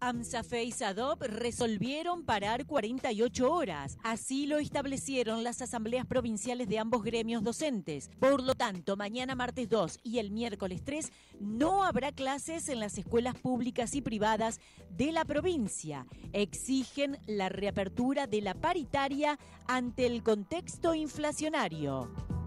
AMSAFE y SADOP resolvieron parar 48 horas. Así lo establecieron las asambleas provinciales de ambos gremios docentes. Por lo tanto, mañana martes 2 y el miércoles 3 no habrá clases en las escuelas públicas y privadas de la provincia. Exigen la reapertura de la paritaria ante el contexto inflacionario.